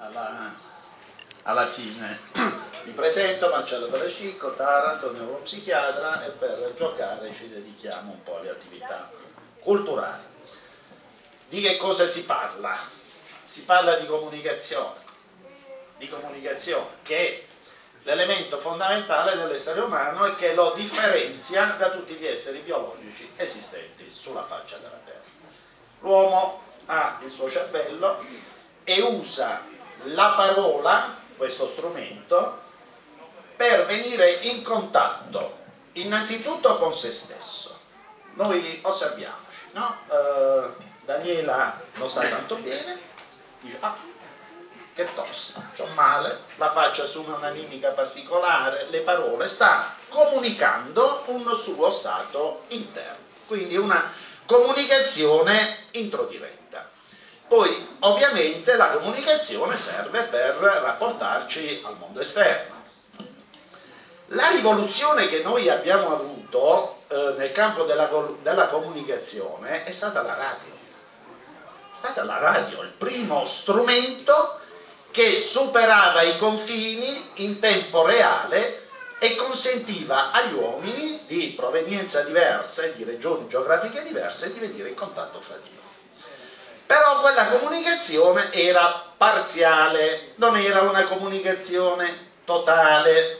alla, alla fine. Mi presento Marcello Pellecicco, Taranto, neuropsichiatra e per giocare ci dedichiamo un po' alle attività culturali. Di che cosa si parla? Si parla di comunicazione, di comunicazione che è l'elemento fondamentale dell'essere umano e che lo differenzia da tutti gli esseri biologici esistenti sulla faccia della Terra. L'uomo ha il suo cervello e usa la parola, questo strumento, per venire in contatto innanzitutto con se stesso. Noi osserviamoci, no? Uh, Daniela non sta tanto bene, dice, ah, che tosta, ho male, la faccia assume una mimica particolare, le parole, sta comunicando un suo stato interno, quindi una comunicazione introdiretta. Poi ovviamente la comunicazione serve per rapportarci al mondo esterno. La rivoluzione che noi abbiamo avuto eh, nel campo della, della comunicazione è stata la radio. È stata la radio, il primo strumento che superava i confini in tempo reale e consentiva agli uomini di provenienza diversa e di regioni geografiche diverse di venire in contatto fra di loro però quella comunicazione era parziale, non era una comunicazione totale.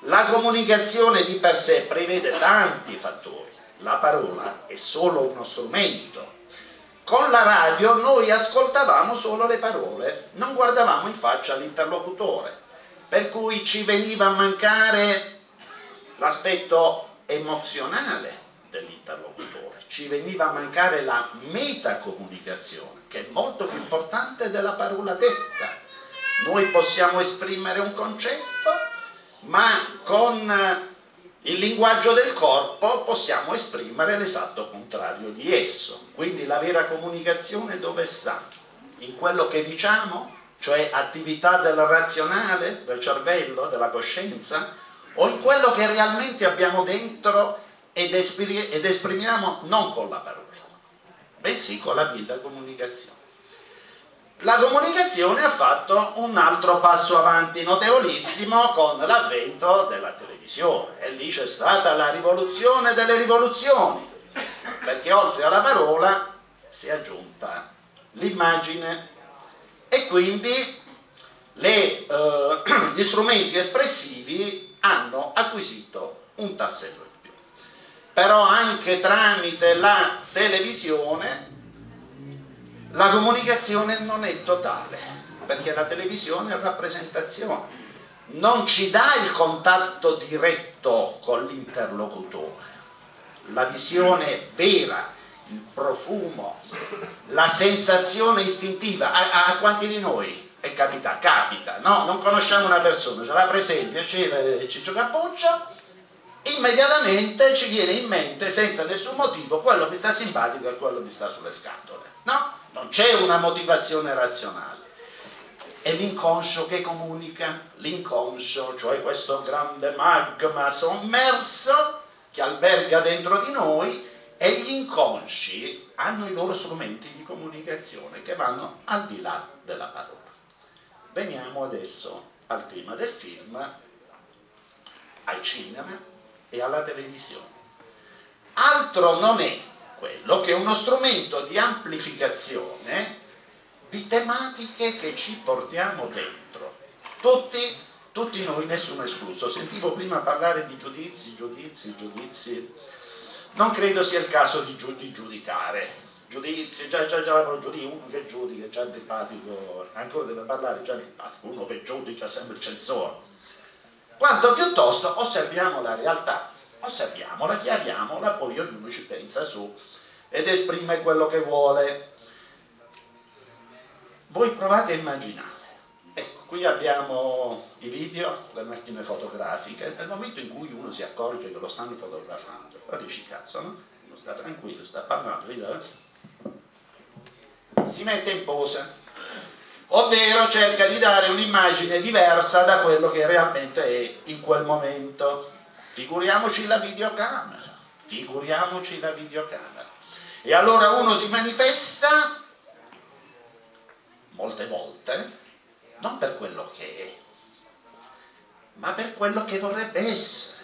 La comunicazione di per sé prevede tanti fattori, la parola è solo uno strumento. Con la radio noi ascoltavamo solo le parole, non guardavamo in faccia l'interlocutore, per cui ci veniva a mancare l'aspetto emozionale dell'interlocutore, ci veniva a mancare la metacomunicazione, che è molto più importante della parola detta. Noi possiamo esprimere un concetto, ma con il linguaggio del corpo possiamo esprimere l'esatto contrario di esso. Quindi la vera comunicazione dove sta? In quello che diciamo, cioè attività del razionale, del cervello, della coscienza, o in quello che realmente abbiamo dentro ed, ed esprimiamo non con la parola, bensì con la vita comunicazione. La comunicazione ha fatto un altro passo avanti notevolissimo con l'avvento della televisione e lì c'è stata la rivoluzione delle rivoluzioni, perché oltre alla parola si è aggiunta l'immagine e quindi le, eh, gli strumenti espressivi hanno acquisito un tassello però anche tramite la televisione la comunicazione non è totale, perché la televisione è rappresentazione, non ci dà il contatto diretto con l'interlocutore, la visione vera, il profumo, la sensazione istintiva, a, a quanti di noi è capita? Capita, no? Non conosciamo una persona, ce la presenti, piacere Ciccio Cappuccio, immediatamente ci viene in mente senza nessun motivo quello mi sta simpatico e quello mi sta sulle scatole no? non c'è una motivazione razionale. È l'inconscio che comunica l'inconscio cioè questo grande magma sommerso che alberga dentro di noi e gli inconsci hanno i loro strumenti di comunicazione che vanno al di là della parola. Veniamo adesso al tema del film al cinema e alla televisione. Altro non è quello che uno strumento di amplificazione di tematiche che ci portiamo dentro. Tutti, tutti noi, nessuno escluso. Sentivo prima parlare di giudizi, giudizi, giudizi. Non credo sia il caso di, giudicare. Giudizi, già, già, già la giudica, uno che giudica, già antipatico, ancora deve parlare già antipatico, uno che giudica sempre il censore quanto piuttosto osserviamo la realtà, osserviamola, chiariamola, poi ognuno ci pensa su ed esprime quello che vuole. Voi provate a immaginare, ecco, qui abbiamo i video, le macchine fotografiche, nel momento in cui uno si accorge che lo stanno fotografando, lo dici cazzo, no? Uno sta tranquillo, sta parlando, eh? si mette in pose, ovvero cerca di dare un'immagine diversa da quello che realmente è in quel momento. Figuriamoci la videocamera, figuriamoci la videocamera. E allora uno si manifesta molte volte non per quello che è, ma per quello che vorrebbe essere.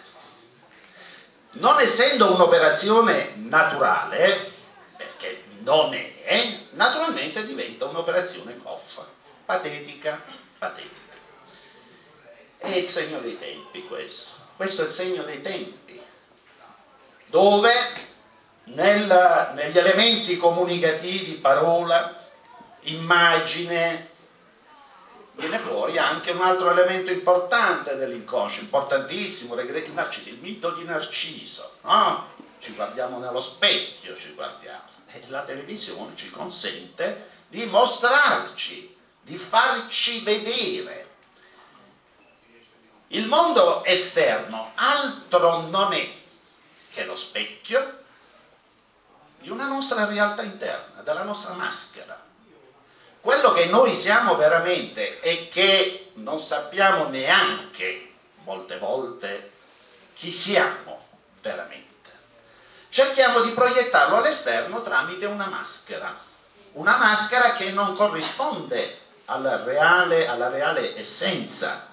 Non essendo un'operazione naturale, perché non è, naturalmente diventa un'operazione goffa, patetica, patetica. È il segno dei tempi questo. Questo è il segno dei tempi, dove nel, negli elementi comunicativi, parola, immagine, viene fuori anche un altro elemento importante dell'inconscio, importantissimo, il, Narciso, il mito di Narciso, no? Ci guardiamo nello specchio, ci guardiamo. E la televisione ci consente di mostrarci, di farci vedere. Il mondo esterno altro non è che lo specchio di una nostra realtà interna, della nostra maschera quello che noi siamo veramente e che non sappiamo neanche molte volte chi siamo veramente. Cerchiamo di proiettarlo all'esterno tramite una maschera, una maschera che non corrisponde alla reale, alla reale essenza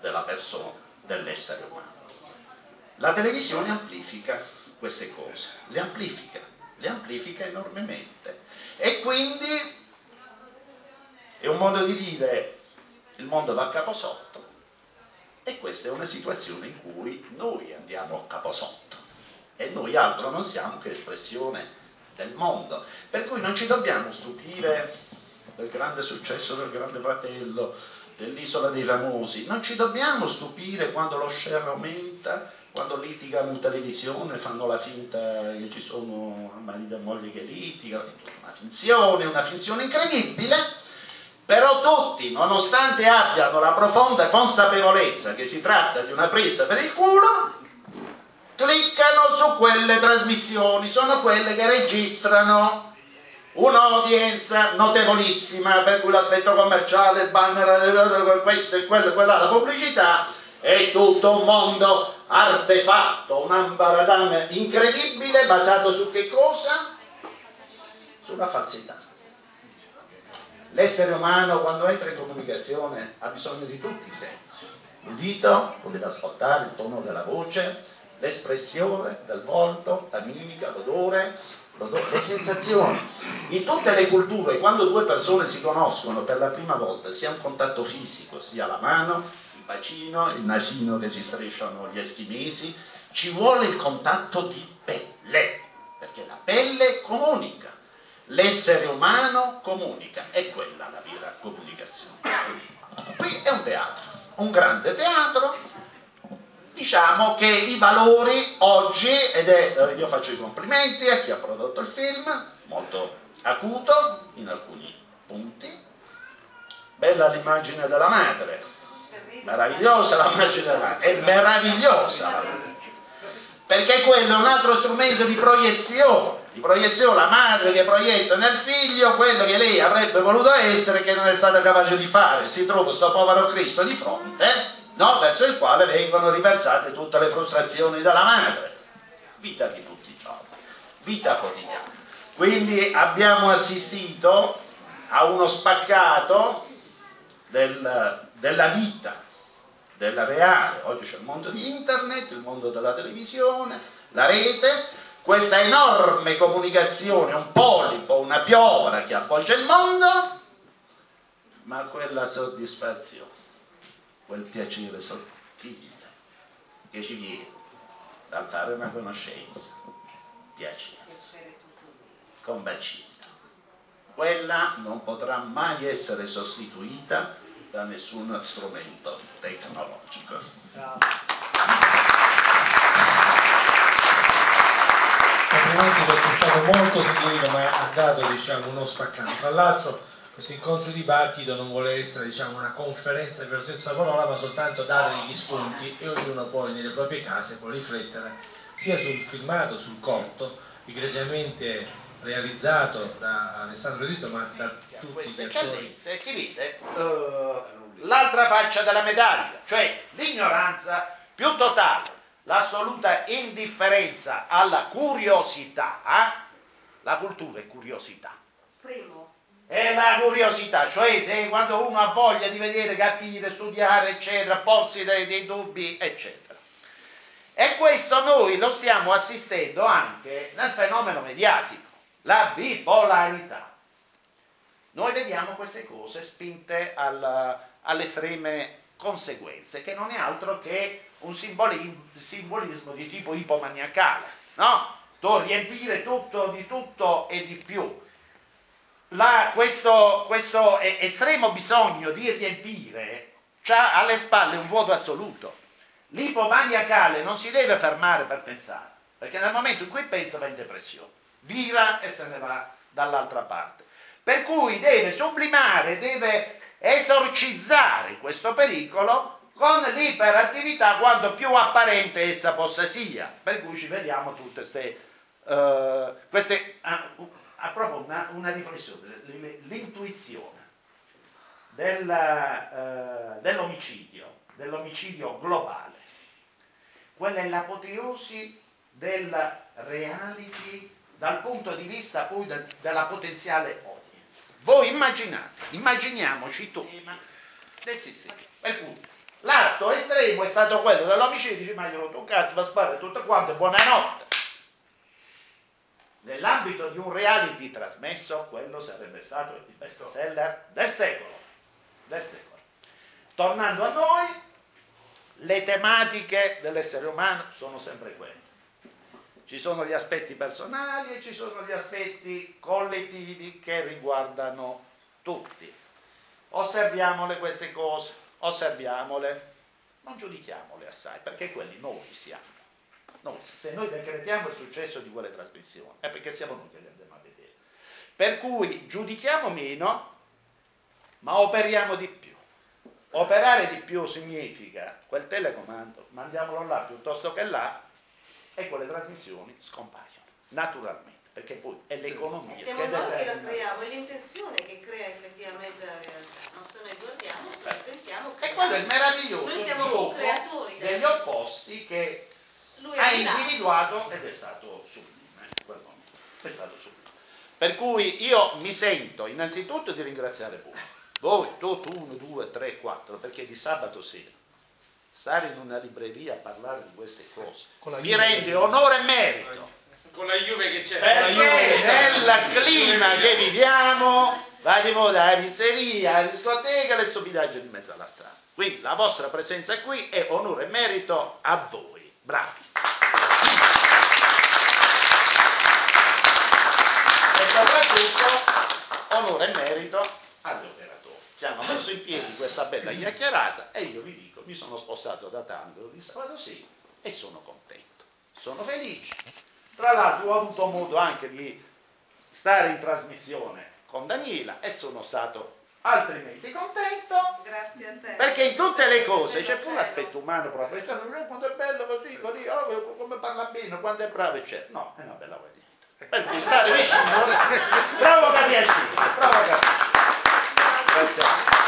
della persona, dell'essere umano. La televisione amplifica queste cose, le amplifica, le amplifica enormemente e quindi è un modo di dire il mondo va a caposotto e questa è una situazione in cui noi andiamo a caposotto e noi altro non siamo che espressione del mondo. Per cui non ci dobbiamo stupire del grande successo del grande fratello, dell'isola dei famosi, non ci dobbiamo stupire quando lo share aumenta, quando litigano in televisione, fanno la finta che ci sono marito e moglie che litigano, una finzione, una finzione incredibile. Però tutti, nonostante abbiano la profonda consapevolezza che si tratta di una presa per il culo, cliccano su quelle trasmissioni, sono quelle che registrano un'audienza notevolissima, per cui l'aspetto commerciale, il banner, questo e quello e quella, la pubblicità, è tutto un mondo artefatto, un ambaradame incredibile basato su che cosa? Sulla falsità. L'essere umano quando entra in comunicazione ha bisogno di tutti i sensi. L'udito, lo deve ascoltare, il tono della voce, l'espressione del volto, la mimica, l'odore, le sensazioni. In tutte le culture, quando due persone si conoscono per la prima volta, sia un contatto fisico, sia la mano, il bacino, il nasino che si strisciano gli eschimesi, ci vuole il contatto di pelle, perché la pelle comunica l'essere umano comunica, è quella la vera comunicazione. Qui è un teatro, un grande teatro, diciamo che i valori oggi, ed è, eh, io faccio i complimenti a chi ha prodotto il film, molto acuto in alcuni punti, bella l'immagine della madre, meravigliosa l'immagine della madre, è meravigliosa. Perché quello è un altro strumento di proiezione. Di proiezione, la madre che proietta nel figlio quello che lei avrebbe voluto essere che non è stata capace di fare. Si trova questo povero Cristo di fronte, no? verso il quale vengono riversate tutte le frustrazioni della madre. Vita di tutti i giorni, vita quotidiana. Quindi abbiamo assistito a uno spaccato del, della vita, della reale. Oggi c'è il mondo di internet, il mondo della televisione, la rete, questa enorme comunicazione, un polipo, una piovra che appoggia il mondo, ma quella soddisfazione, quel piacere sottile che ci viene dal fare una conoscenza, piacere, con bacino. Quella non potrà mai essere sostituita da nessun strumento tecnologico. complimenti perché è stato molto sentito ma ha dato diciamo, uno spaccato. Tra l'altro questo incontro dibattito non vuole essere diciamo, una conferenza per senso della parola ma soltanto dare degli spunti e ognuno poi nelle proprie case può riflettere sia sul filmato, sul corto, egregiamente realizzato da Alessandro Rito ma da tutti queste eccellenze si vede uh, l'altra faccia della medaglia, cioè l'ignoranza più totale l'assoluta indifferenza alla curiosità, eh? la cultura è curiosità. Primo. È la curiosità, cioè se quando uno ha voglia di vedere, capire, studiare, eccetera, porsi dei, dei dubbi, eccetera. E questo noi lo stiamo assistendo anche nel fenomeno mediatico, la bipolarità. Noi vediamo queste cose spinte al, alle estreme conseguenze, che non è altro che un simbolismo di tipo ipomaniacale, no? Tu riempire tutto di tutto e di più. La, questo, questo, estremo bisogno di riempire ha alle spalle un vuoto assoluto. L'ipomaniacale non si deve fermare per pensare, perché nel momento in cui pensa va in depressione, vira e se ne va dall'altra parte. Per cui deve sublimare, deve esorcizzare questo pericolo con l'iperattività quanto più apparente essa possa sia. Per cui ci vediamo tutte queste, uh, queste uh, a proprio una, una riflessione, l'intuizione del, uh, dell'omicidio, dell'omicidio globale. Quella è l'apoteosi del reality dal punto di vista poi del, della potenziale audience. Voi immaginate, immaginiamoci tu del sistema. Per cui l'atto estremo è stato quello dell'omicidio, dici ma io un cazzo, va a sparare tutto quanto, buonanotte. Nell'ambito di un reality trasmesso, quello sarebbe stato il best seller del secolo. Del secolo. Tornando a noi, le tematiche dell'essere umano sono sempre quelle ci sono gli aspetti personali e ci sono gli aspetti collettivi che riguardano tutti. Osserviamole queste cose, osserviamole, non giudichiamole assai, perché quelli noi siamo. Noi, se noi decretiamo il successo di quelle trasmissioni, è perché siamo noi che le andiamo a vedere. Per cui giudichiamo meno, ma operiamo di più. Operare di più significa quel telecomando, mandiamolo là piuttosto che là, e quelle trasmissioni scompaiono naturalmente perché poi è l'economia e siamo che noi che la creiamo è l'intenzione che crea effettivamente la realtà non se noi guardiamo se noi pensiamo che e quello è il meraviglioso gioco degli opposti che Lui ha individuato ed è stato sublime è stato sublime. Per cui io mi sento innanzitutto di ringraziare voi. Voi, tu, uno, due, tre, quattro perché di sabato sera stare in una libreria a parlare di queste cose mi rende onore e merito. Con la Juve che c'è. Perché nel clima che viviamo va di moda la pizzeria, la discoteca le stupidaggini in mezzo alla strada. Quindi la vostra presenza qui è onore e merito a voi bravi e soprattutto onore e merito agli operatori che hanno messo in piedi questa bella chiacchierata e io vi dico mi sono spostato da tanto di sabato sì e sono contento, sono felice. Tra l'altro ho avuto modo anche di stare in trasmissione con Daniela e sono stato altrimenti contento. Grazie a te. Perché in tutte le cose c'è pure l'aspetto umano proprio. Ah, quando è bello così, così oh, come parla bene, quando è bravo, eccetera. No, è una bella voglia. Per cui stare vicino. bravo Gabriele. Bravo Gabriele. Grazie.